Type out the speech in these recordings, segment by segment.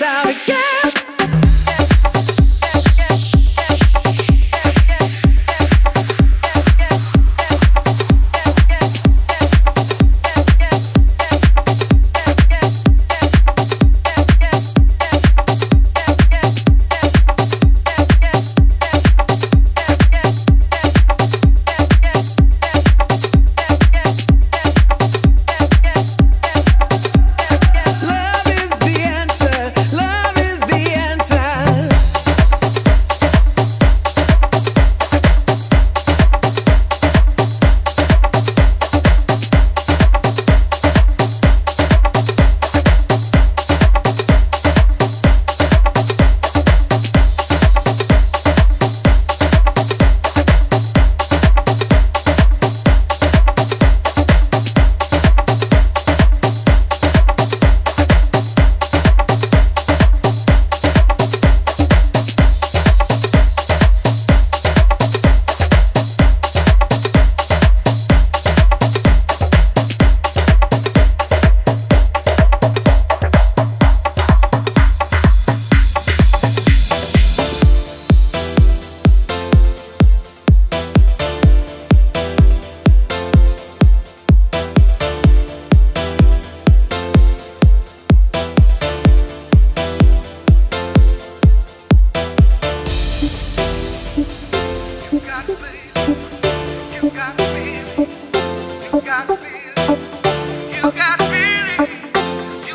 how it goes.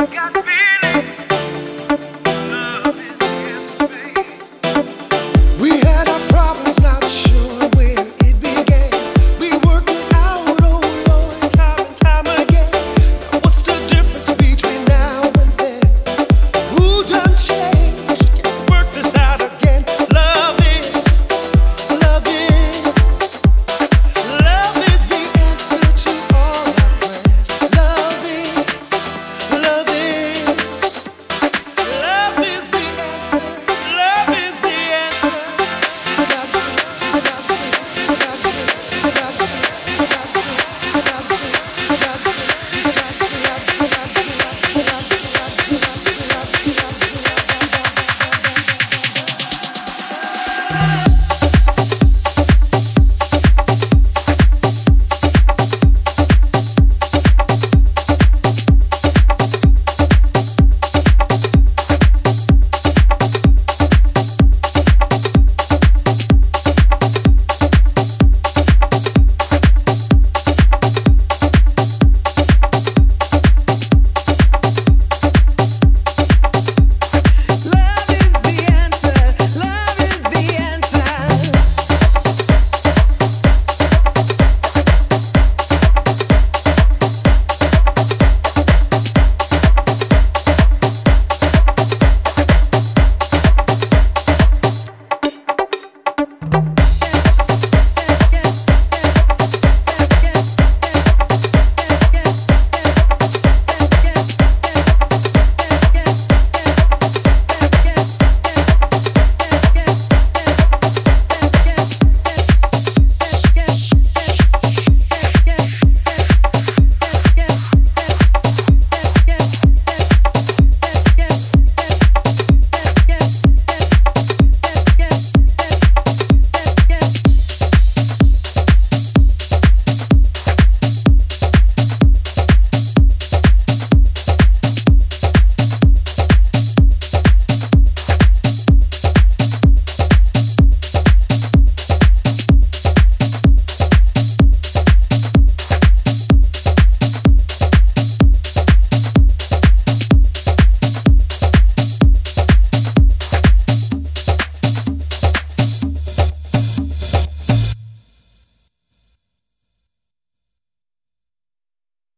got me.